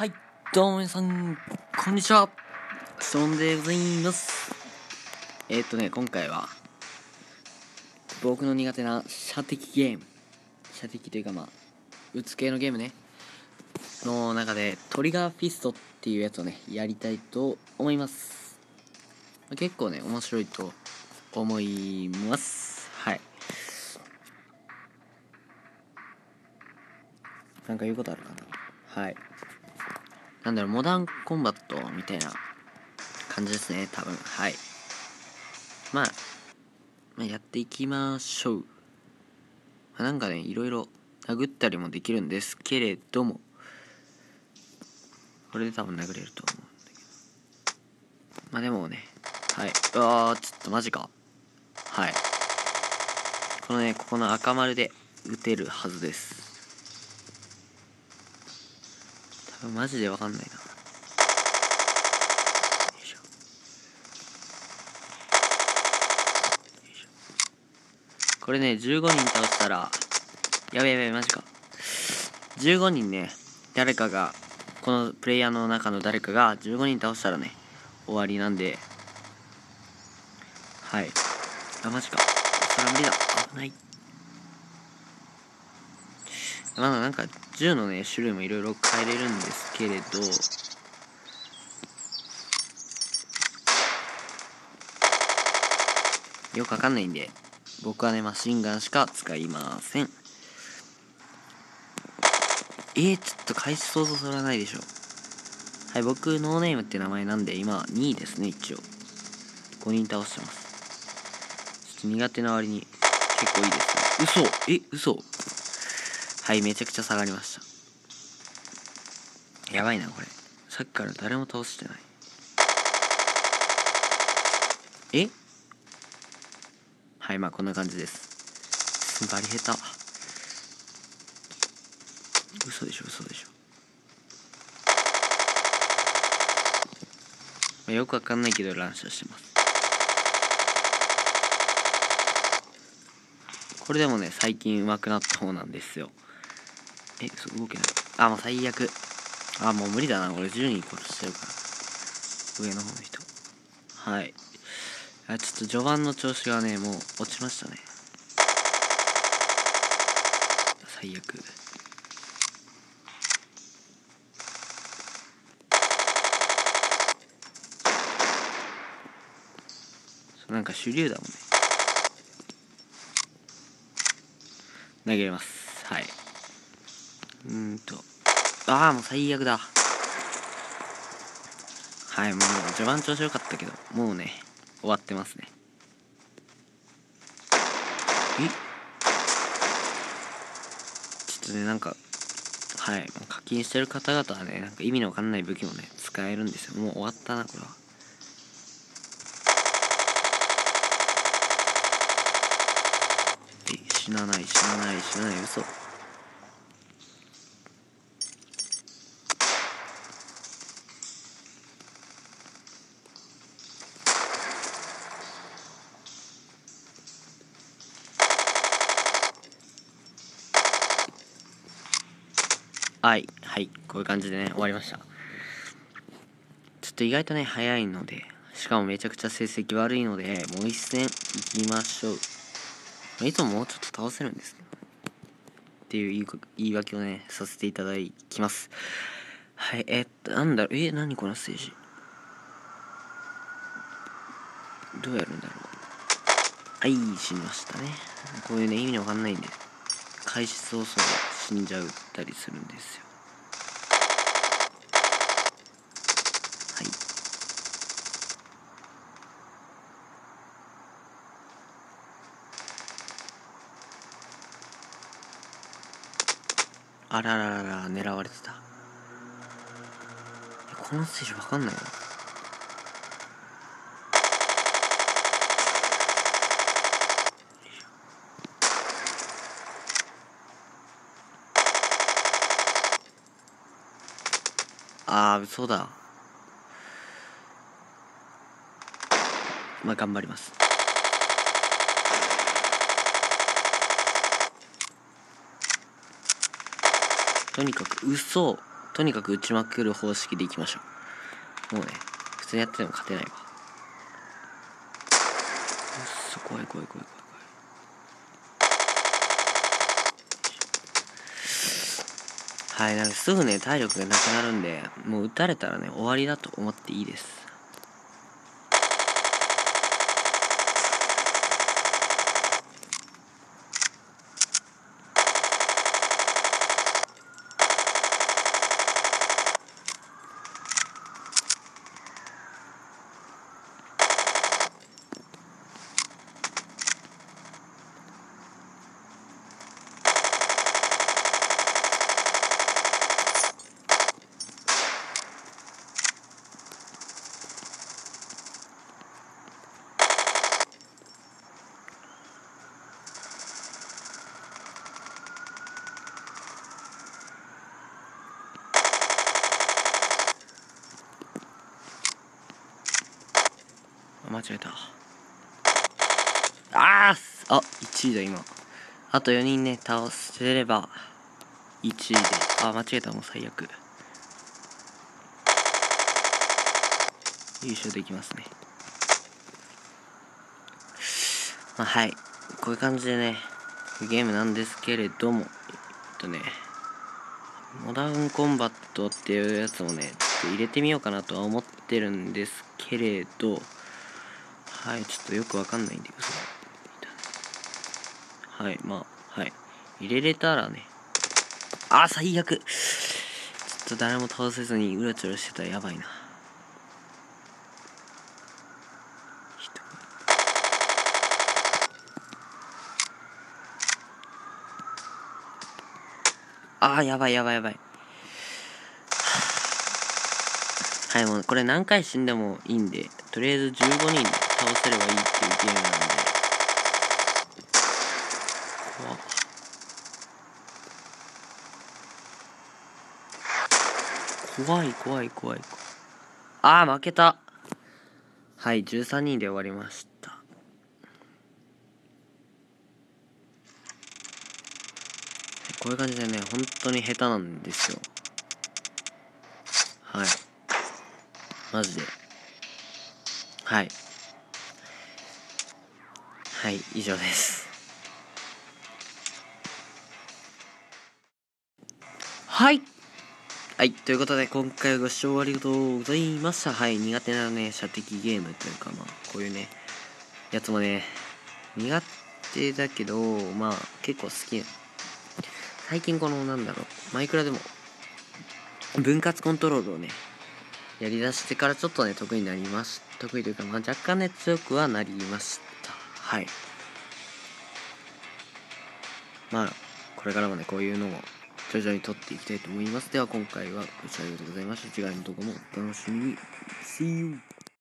はい、どうも皆さん、こんにちは。シトロンでございます。えー、っとね、今回は、僕の苦手な射的ゲーム、射的というかまあ、撃つ系のゲームね、の中で、 Trigger Fist っていうやつをね、やりたいと思います。結構ね、面白いと思います。はい。なんか言うことあるかなはい。なんだろう、モダンコンバットみたいな感じですね、多分。はい。まあ、まあ、やっていきましょう。まあ、なんかね、いろいろ殴ったりもできるんですけれども、これで多分殴れると思うんだけど。まあでもね、はい。うわー、ちょっとマジか。はい。このね、ここの赤丸で打てるはずです。多分マジでわかんないな。これね、15人倒したら、やべやべ、マジか。15人ね、誰かが、このプレイヤーの中の誰かが15人倒したらね、終わりなんで、はい。あ、マジか。それは無理だ。危ない。まだなんか銃のね種類もいろいろ変えれるんですけれど。よくわかんないんで僕はねマシンガンしか使いません。えー、ちょっと開始想像すらないでしょ。はい僕ノーネームって名前なんで今2位ですね一応。5人倒してます。ちょっと苦手な割に結構いいですよ嘘！え嘘！はい、めちゃくちゃ下がりました。やばいな、これ。さっきから誰も倒してない。え？はい、まあこんな感じです。バリ下手。嘘でしょ、嘘でしょ。よくわかんないけど乱射してます。これでもね、最近上手くなった方なんですよ。え、そう動けない。あ、もう最悪。あ、もう無理だな。俺10人殺してるから。上の方の人。はい。あ、ちょっと序盤の調子がね、もう落ちましたね。最悪。なんか手榴弾もんね。投げれます。はい。うんと。ああ、もう最悪だ。はい、もう序盤調子良かったけど、もうね、終わってますね。え？ちょっとね、なんか、はい、課金してる方々はね、なんか意味のわかんない武器もね、使えるんですよ。もう終わったな、これは。え、死なない、死なない、死なない、嘘。はい、はい、こういう感じでね、終わりました。ちょっと意外とね、早いので、しかもめちゃくちゃ成績悪いので、もう一戦行きましょう。いつももうちょっと倒せるんですけど、っていう言い言い訳をね、させていただきます。はい、えっと、なんだろう、え、何このステージ。どうやるんだろう。はい、死にましたね。こういうね、意味のわかんないんで、開始早々死んじゃったりするんですよ。はい。あらららら、狙われてた。このステージわかんないな。あー、そうだ。まあ、頑張ります。とにかく嘘とにかく打ちまくる方式でいきましょうもうね普通にやってても勝てないわうっそ怖い怖い怖い怖いはいなんかすぐね体力がなくなるんでもう打たれたらね終わりだと思っていいです。間違えた。あーあ1位だ今。あと4人ね倒せれば1位で。あ間違えたもう最悪。優勝できますね。まあはい。こういう感じでねゲームなんですけれどもえっとねモダンコンバットっていうやつもねちょっと入れてみようかなとは思ってるんですけれどはいちょっとよくわかんないんではいまあはい。入れれたらね。あ最悪。ちょっと誰も倒せずにうろちょろしてたらやばいな。あーやばいやばいやばい。はいもうこれ何回死んでもいいんでとりあえず15人で。倒せればいいっていうゲームなんで。怖い。怖い怖い怖い。ああ負けた。はい13人で終わりました。こういう感じでね本当に下手なんですよ。はい。マジで。はい。はい以上です。はい。はいということで今回はご視聴ありがとうございました。はい苦手なね射的ゲームというかまあこういうねやつもね苦手だけどまあ結構好き。最近このなんだろうマイクラでも分割コントロールをねやりだしてからちょっとね得意になりまし得意というかまあ若干ね強くはなりましたはい。まあこれからもねこういうのを徐々に撮っていきたいと思います。では今回はご視聴ありがとうございました次回の動画もお楽しみに。See you!